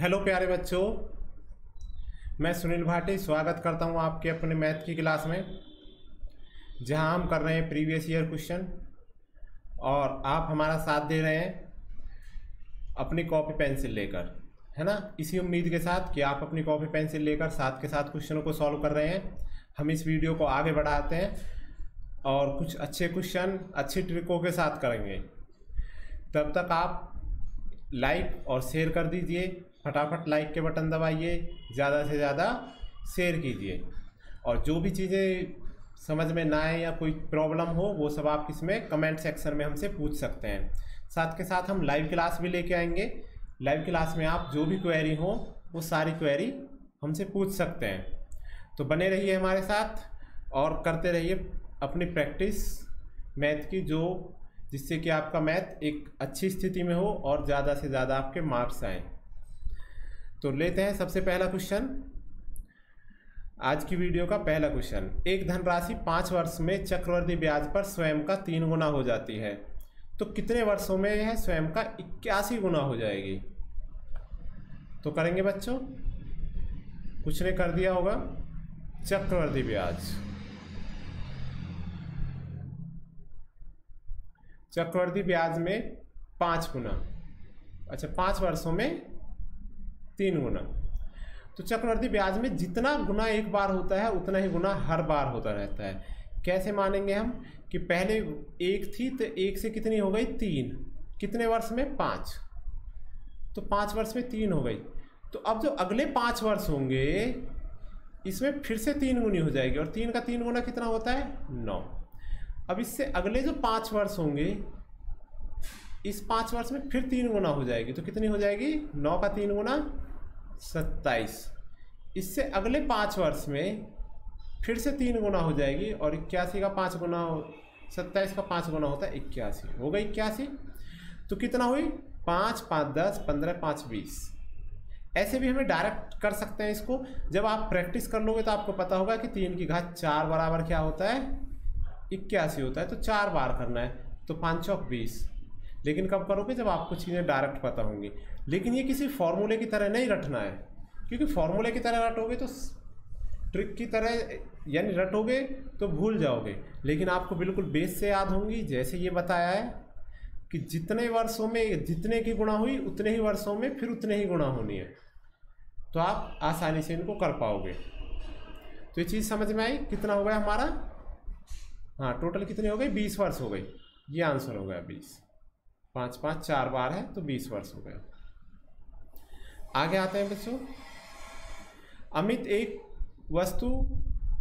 Hello प्यारे बच्चों, मैं सुनील भाटी स्वागत करता हूँ आपके अपने मैथ की क्लास में, जहाँ हम कर रहे हैं प्रीवियस ईयर क्वेश्चन, और आप हमारा साथ दे रहे हैं अपनी कॉपी पेंसिल लेकर, है ना? इसी उम्मीद के साथ कि आप अपनी कॉपी पेंसिल लेकर साथ के साथ क्वेश्चनों को सॉल्व कर रहे हैं। हम इस वीडियो को आगे बढ़ाते हैं और कुछ अच्छे क्वेश्चन, अच्छी ट्रिकों के साथ करेंगे। तब तक आप लाइक और शेयर कर दीजिए। फटाफट लाइक के बटन दबाइए, ज़्यादा से ज़्यादा शेयर कीजिए। और जो भी चीज़ें समझ में ना आए या कोई प्रॉब्लम हो, वो सब आप इसमें कमेंट सेक्शन में हमसे पूछ सकते हैं। साथ के साथ हम लाइव क्लास भी लेके आएँगे। लाइव क्लास में आप जो भी क्वेरी हो, वो सारी क्वेरी हमसे पूछ सकते हैं। तो बने रहिए हमारे साथ और करते रहिए अपनी प्रैक्टिस मैथ की, जो जिससे कि आपका मैथ एक अच्छी स्थिति में हो और ज़्यादा से ज़्यादा आपके मार्क्स आए। तो लेते हैं सबसे पहला क्वेश्चन आज की वीडियो का पहला क्वेश्चन एक धनराशि पाँच वर्ष में चक्रवर्ती ब्याज पर स्वयं का तीन गुना हो जाती है। तो कितने वर्षों में यह स्वयं का इक्यासी गुना हो जाएगी? तो करेंगे बच्चों, कुछ ने कर दिया होगा? चक्रवर्ती ब्याज। चक्रवर्ती ब्याज में पाँच गुना। अच्छा पाँच वर्षों में तीन गुना। तो चक्रवर्ती ब्याज में जितना गुना एक बार होता है, उतना ही गुना हर बार होता रहता है। कैसे मानेंगे हम कि पहले एक थी तो एक से कितनी हो गई? तीन। कितने वर्ष में? पाँच। तो पाँच वर्ष में तीन हो गई। तो अब जो अगले पाँच वर्ष होंगे, इसमें फिर से तीन गुनी हो जाएगी, और तीन का तीन गुना कितना होता है? नौ। अब इससे अगले जो पाँच वर्ष होंगे, इस पाँच वर्ष में फिर तीन गुना हो जाएगी। तो कितनी हो जाएगी? नौ का तीन गुना सत्ताईस। इससे अगले पाँच वर्ष में फिर से तीन गुना हो जाएगी और इक्यासी का पाँच गुना हो, सत्ताईस का पाँच गुना होता है इक्यासी। हो गई इक्यासी? तो कितना हुई? पाँच पाँच, दस, पंद्रह, पाँच, बीस। ऐसे भी हमें डायरेक्ट कर सकते हैं इसको। जब आप प्रैक्टिस कर लोगे तो आपको पता होगा कि तीन की घात चार बराबर क्या होता है? इक्यासी होता है तो चार बार करना है। तो पाँच चौक बीस। लेकिन कब करोगे? जब आपको चीज़ें डायरेक्ट पता होंगी। लेकिन ये किसी फॉर्मूले की तरह नहीं रटना है। क्योंकि फॉर्मूले की तरह रटोगे तो ट्रिक की तरह, यानी रटोगे तो भूल जाओगे। लेकिन आपको बिल्कुल बेस से याद होंगी। जैसे ये बताया है कि जितने वर्षों में, जितने की गुणा हुई, उतने ही वर्षों में फिर उतने ही गुणा होनी है। तो आप आसानी से इनको कर पाओगे। तो ये चीज़ समझ में आई? कितना हो गया हमारा? हाँ टोटल कितनी हो गई बीस वर्ष हो गई ये आंसर हो गया बीस। पाँच पाँच चार बार है तो बीस वर्ष हो गया आगे आते हैं बच्चों। अमित एक वस्तु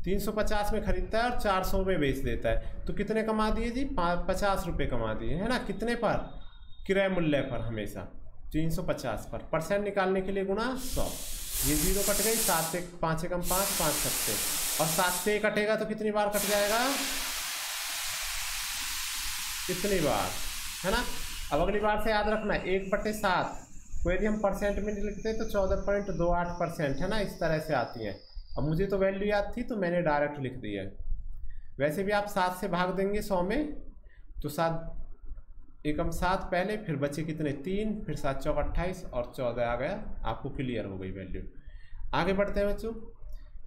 350 में खरीदता है और 400 में बेच देता है। तो कितने कमा दिए जी? पचास रुपये कमा दिए। है ना? कितने पर? क्रय मूल्य पर हमेशा। 350 पर। परसेंट निकालने के लिए गुना सौ। ये ज़ीरो कट गई, सात से, पाँच एकम पाँच पाँच सकते और सात से कटेगा तो कितनी बार कट जाएगा? कितनी बार। है ना? अब अगली बार से याद रखना, एक बटे सात को यदि हम परसेंट में लिखते हैं तो चौदह पॉइंट दो आठ परसेंट है ना, इस तरह से आती हैं। अब मुझे तो वैल्यू याद थी तो मैंने डायरेक्ट लिख दिया वैसे भी आप सात से भाग देंगे सौ में तो सात एकम सात पहले, फिर बचे कितने? तीन, फिर सात चौक अट्ठाईस और चौदह आ गया। आपको क्लियर हो गई वैल्यू आगे बढ़ते हैं बच्चों।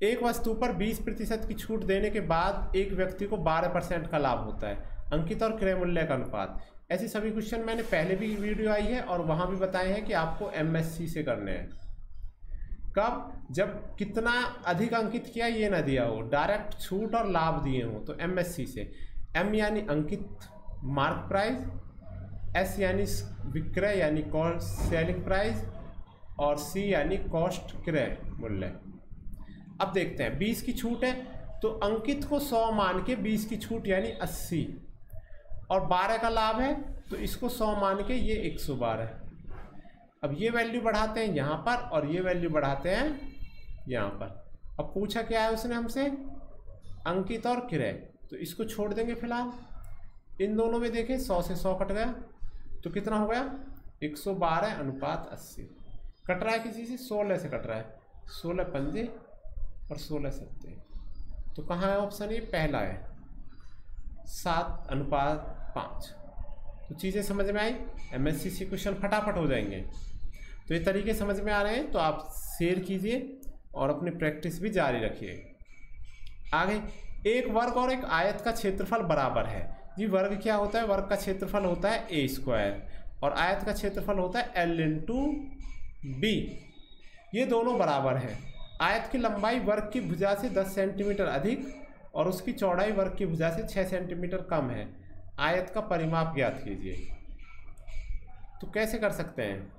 एक वस्तु पर 20 प्रतिशत की छूट देने के बाद एक व्यक्ति को 12 परसेंट का लाभ होता है। अंकित और क्रय मूल्य का अनुपात। ऐसे सभी क्वेश्चन मैंने पहले भी वीडियो आई है और वहाँ भी बताए हैं कि आपको एमएससी से करने हैं। कब? जब कितना अधिक अंकित किया ये ना दिया हो। डायरेक्ट छूट और लाभ दिए हो तो एमएससी से। एम यानी अंकित मार्क प्राइस एस यानी विक्रय यानी सेलिंग प्राइस और सी यानी कॉस्ट क्रय मूल्य। अब देखते हैं, बीस की छूट है तो अंकित को सौ मान के बीस की छूट यानी अस्सी। और बारह का लाभ है तो इसको सौ मान के ये एक सौ बारह अब ये वैल्यू बढ़ाते हैं यहाँ पर और ये वैल्यू बढ़ाते हैं यहाँ पर। अब पूछा क्या है उसने हमसे? अंकित और क्रय। तो इसको छोड़ देंगे फ़िलहाल। इन दोनों में देखें, सौ से सौ कट गया। तो कितना हो गया? एक सौ बारह अनुपात अस्सी। कट रहा है किसी से? सोलह से कट रहा है। सोलह पंजे और सोलह सत्ते। तो कहाँ है ऑप्शन ये पहला है। सात अनुपात पाँच। तो चीज़ें समझ में आई? एम एस सी क्वेश्चन फटाफट हो जाएँगे। तो ये तरीके समझ में आ रहे हैं तो आप शेयर कीजिए और अपनी प्रैक्टिस भी जारी रखिए। आगे, एक वर्ग और एक आयत का क्षेत्रफल बराबर है। जी, वर्ग क्या होता है? वर्ग का क्षेत्रफल होता है ए स्क्वायर और आयत का क्षेत्रफल होता है एल इंटू बी ये दोनों बराबर हैं। आयत की लंबाई वर्ग की भुजा से 10 सेंटीमीटर अधिक और उसकी चौड़ाई वर्ग की भुजा से 6 सेंटीमीटर कम है। आयत का परिमाप ज्ञात कीजिए। तो कैसे कर सकते हैं?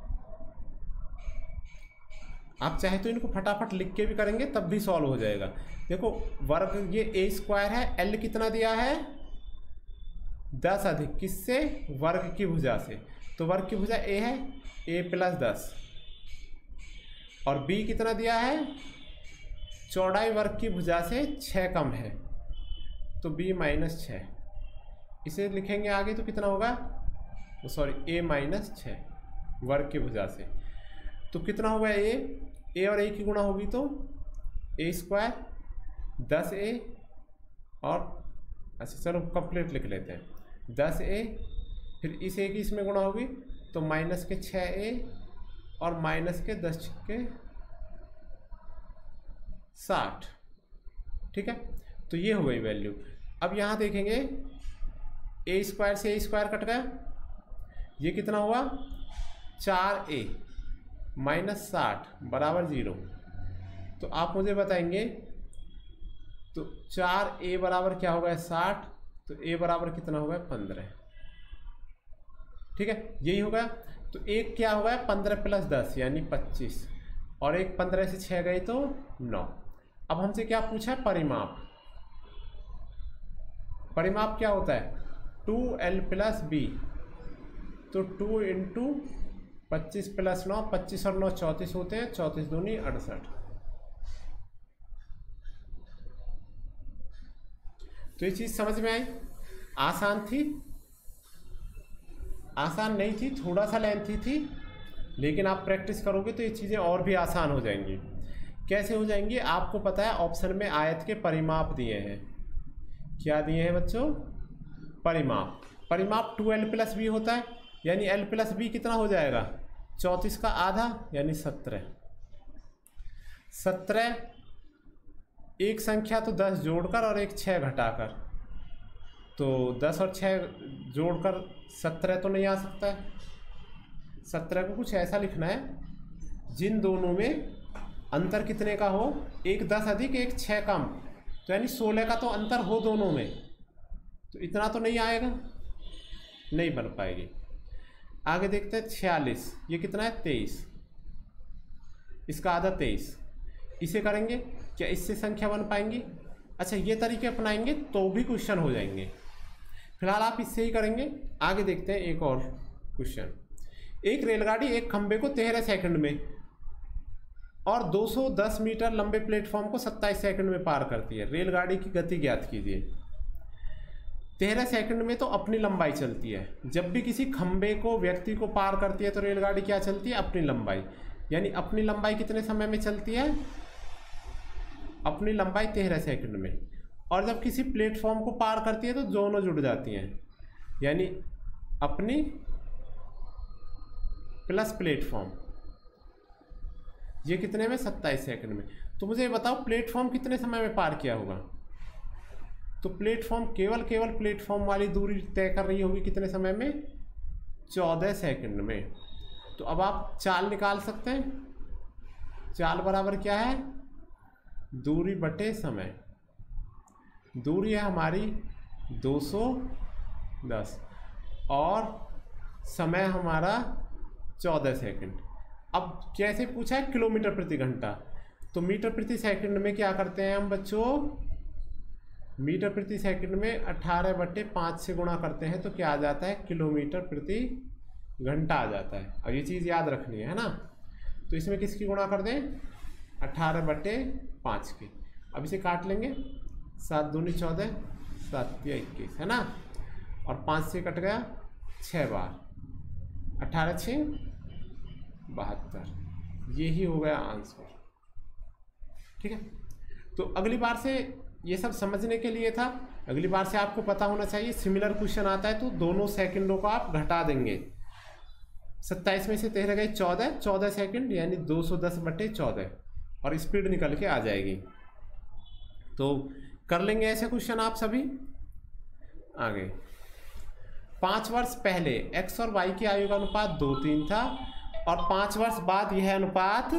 आप चाहे तो इनको फटाफट लिख के भी करेंगे, तब भी सॉल्व हो जाएगा। देखो, वर्ग ये ए स्क्वायर है एल कितना दिया है? दस अधिक किससे? वर्ग की भुजा से। तो वर्ग की भुजा ए है ए प्लस दस। और बी कितना दिया है? चौड़ाई वर्ग की भुजा से छः कम है। तो बी माइनस छः इसे लिखेंगे आगे तो कितना होगा? सॉरी ए माइनस छः वर्ग की भुजा से। तो कितना होगा ए ए और ए की गुणा होगी तो ए स्क्वायर दस ए और अच्छा चलो कंप्लीट लिख लेते हैं। दस ए फिर इस ए की इसमें गुणा होगी तो माइनस के छः ए और माइनस के दस के साठ। ठीक है? तो ये हो गई वैल्यू अब यहाँ देखेंगे ए स्क्वायर से ए स्क्वायर कट गया। ये कितना हुआ? चार ए माइनस साठ बराबर ज़ीरो तो आप मुझे बताएँगे तो चार ए बराबर क्या हो होगा साठ? तो ए बराबर कितना हो होगा पंद्रह। ठीक है? यही होगा। तो एक क्या होगा पंद्रह प्लस दस, यानी पच्चीस। और एक पंद्रह से छः गई तो नौ। अब हमसे क्या पूछा है? परिमाप। परिमाप क्या होता है? Two L plus B. तो टू इंटू पच्चीस प्लस नौ, पच्चीस और नौ चौंतीस होते हैं, चौंतीस दूनी अड़सठ। तो ये चीज़ समझ में आई? आसान थी? आसान नहीं थी, थोड़ा सा लेंथी थी, लेकिन आप प्रैक्टिस करोगे तो ये चीज़ें और भी आसान हो जाएँगी। कैसे हो जाएँगी? आपको पता है ऑप्शन में आयत के परिमाप दिए हैं। क्या दिए हैं बच्चों? परिमाप। परिमाप टू एल प्लस बी होता है, यानी एल प्लस बी कितना हो जाएगा? चौंतीस का आधा, यानी सत्रह। सत्रह, एक संख्या तो दस जोड़कर और एक छः घटाकर। तो दस और छः जोड़कर सत्रह तो नहीं आ सकता है। सत्रह को कुछ ऐसा लिखना है, जिन दोनों में अंतर कितने का हो? एक दस अधिक एक छः कम। तो यानी सोलह का तो अंतर हो दोनों में। तो इतना तो नहीं आएगा? नहीं बन पाएगी। आगे देखते हैं, छियालीस। ये कितना है? तेईस। इसका आधा तेईस। इसे करेंगे, क्या इससे संख्या बन पाएँगी? अच्छा ये तरीके अपनाएँगे तो भी क्वेश्चन हो जाएँगे। फ़िलहाल आप इससे ही करेंगे। आगे देखते हैं एक और क्वेश्चन। एक रेलगाड़ी एक खंबे को तेरह सेकंड में और 210 मीटर लंबे प्लेटफॉर्म को 27 सेकंड में पार करती है। रेलगाड़ी की गति ज्ञात कीजिए। तेरह सेकंड में तो अपनी लंबाई चलती है। जब भी किसी खंबे को, व्यक्ति को पार करती है तो रेलगाड़ी क्या चलती है? अपनी लंबाई। यानी अपनी लंबाई कितने समय में चलती है? अपनी लंबाई तेरह सेकंड में। और जब किसी प्लेटफॉर्म को पार करती है तो दोनों जुड़ जाती हैं। यानी अपनी प्लस प्लेटफॉर्म। ये कितने में? सत्ताईस सेकंड में। तो मुझे बताओ, प्लेटफॉर्म कितने समय में पार किया होगा? तो प्लेटफॉर्म, केवल केवल प्लेटफॉर्म वाली दूरी तय कर रही होगी कितने समय में? चौदह सेकंड में। तो अब आप चाल निकाल सकते हैं। चाल बराबर क्या है? दूरी बटे समय। दूरी है हमारी 210 और समय हमारा 14 सेकंड। अब कैसे पूछा है, किलोमीटर प्रति घंटा। तो मीटर प्रति सेकंड में क्या करते हैं हम बच्चों? मीटर प्रति सेकंड में अट्ठारह बट्टे पाँच से गुणा करते हैं तो क्या आ जाता है? किलोमीटर प्रति घंटा आ जाता है। अब ये चीज़ याद रखनी है ना? तो इसमें किसकी गुणा कर दें? अट्ठारह बट्टे पाँच की। अब इसे काट लेंगे। सात दूनी चौदह, सात या इक्कीस, है ना? और पाँच से कट गया छः बार। अट्ठारह छः बहत्तर। यही हो गया आंसर। ठीक है? तो अगली बार से ये सब समझने के लिए था। अगली बार से आपको पता होना चाहिए सिमिलर क्वेश्चन आता है तो दोनों सेकंडों को आप घटा देंगे। सत्ताईस में से तेरह गए, चौदह चौदह सेकंड यानी दो सौ दस बटे चौदह और स्पीड निकल के आ जाएगी। तो कर लेंगे ऐसे क्वेश्चन आप सभी। आगे। पाँच वर्ष पहले एक्स और वाई की आयु का अनुपात दो तीन था और पाँच वर्ष बाद यह अनुपात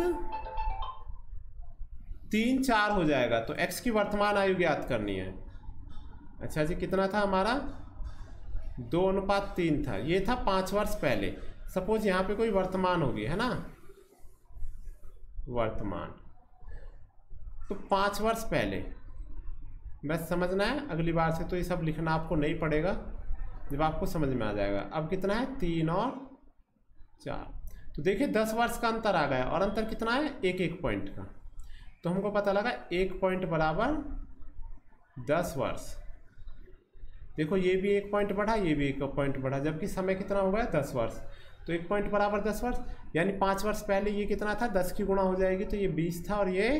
तीन चार हो जाएगा तो एक्स की वर्तमान आयु ज्ञात करनी है। अच्छा जी, कितना था हमारा? दो अनुपात तीन था। ये था पाँच वर्ष पहले। सपोज़ यहाँ पे कोई वर्तमान होगी, है ना? वर्तमान। तो पाँच वर्ष पहले। बस समझना है? अगली बार से तो ये सब लिखना आपको नहीं पड़ेगा। जब आपको समझ में आ जाएगा। अब कितना है? तीन और चार। तो देखिए, दस वर्ष का अंतर आ गया और अंतर कितना है? एक एक पॉइंट का। तो हमको पता लगा एक पॉइंट बराबर दस वर्ष। देखो, ये भी एक पॉइंट बढ़ा, ये भी एक पॉइंट बढ़ा, जबकि समय कितना हो गया? दस वर्ष। तो एक पॉइंट बराबर दस वर्ष, यानी पाँच वर्ष पहले ये कितना था? दस की गुणा हो जाएगी तो ये बीस था और ये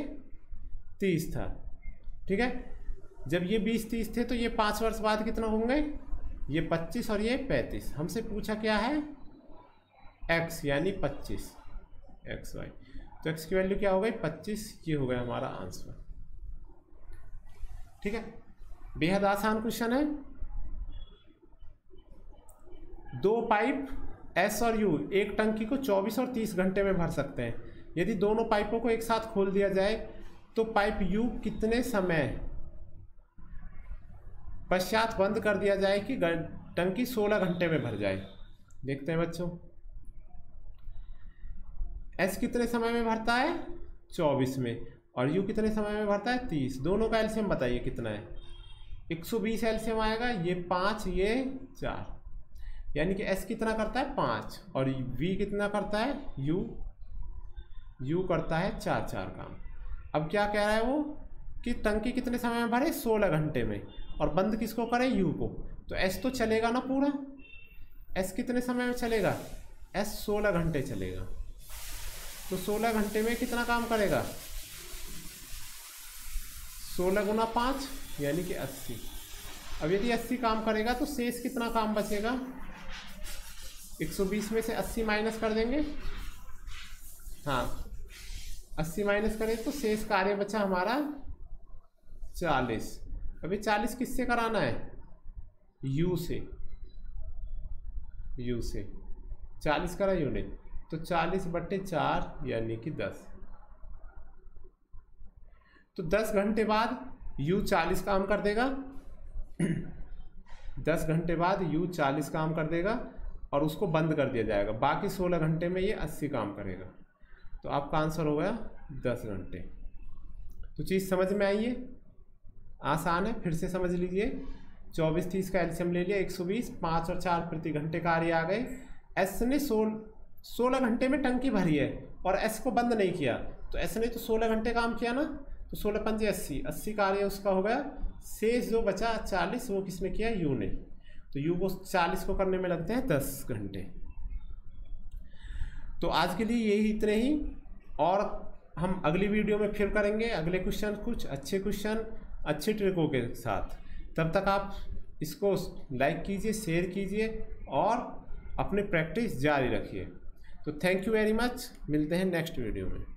तीस था। ठीक है? जब ये बीस तीस थे तो ये पाँच वर्ष बाद कितना होंगे? ये पच्चीस और ये पैंतीस। हमसे पूछा क्या है? एक्स, यानी पच्चीस। X, Y. तो एक्स की वैल्यू क्या हो गई? पच्चीस, ये हो गया हमारा आंसर ठीक है? बेहद आसान क्वेश्चन है। दो पाइप एस और यू एक टंकी को 24 और 30 घंटे में भर सकते हैं। यदि दोनों पाइपों को एक साथ खोल दिया जाए तो पाइप यू कितने समय पश्चात बंद कर दिया जाए कि टंकी 16 घंटे में भर जाए? देखते हैं बच्चों। एस कितने समय में भरता है? 24 में। और यू कितने समय में भरता है? 30 दोनों का एल्सियम बताइए कितना है? 120 एल्सियम आएगा, ये पाँच, ये चार। यानी कि एस कितना करता है? पाँच। और वी कितना करता है? यू यू करता है चार चार काम। अब क्या कह रहा है वो? कि टंकी कितने समय में भरे? सोलह घंटे में। और बंद किसको करें? यू को। तो एस तो चलेगा ना पूरा? एस कितने समय में चलेगा? एस सोलह घंटे चलेगा। तो सोलह घंटे में कितना काम करेगा? सोलह गुना पाँच, यानी कि अस्सी। अब यदि अस्सी काम करेगा तो शेष कितना काम बचेगा? 120 में से 80 माइनस कर देंगे। हाँ 80 माइनस करें तो शेष कार्य बचा हमारा 40 अभी 40 किससे कराना है? u से। u से। 40 करा यूनिट। तो 40 बट्टे चार यानी कि 10 तो 10 घंटे बाद u 40 काम कर देगा। 10 घंटे बाद u 40 काम कर देगा और उसको बंद कर दिया जाएगा। बाकी सोलह घंटे में ये अस्सी काम करेगा। तो आपका आंसर हो गया दस घंटे। तो चीज़ समझ में आई है? आसान है, फिर से समझ लीजिए। चौबीस तीस का एल्शियम ले लिया, एक सौ बीस, पाँच और चार प्रति घंटे कार्य आ गए। एस ने सोल सोलह घंटे में टंकी भरी है और एस को बंद नहीं किया। तो एस ने तो सोलह घंटे काम किया ना? तो सोलह पंजे अस्सी। अस्सी कार्य उसका हो गया। शेष जो बचा चालीस, वो किसने किया? यू ने। तो यू को चालीस को करने में लगते हैं दस घंटे। तो आज के लिए यही इतने ही। और हम अगली वीडियो में फिर करेंगे अगले क्वेश्चन कुछ अच्छे क्वेश्चन, अच्छे ट्रिकों के साथ। तब तक आप इसको लाइक कीजिए, शेयर कीजिए और अपनी प्रैक्टिस जारी रखिए। तो थैंक यू वेरी मच मिलते हैं नेक्स्ट वीडियो में.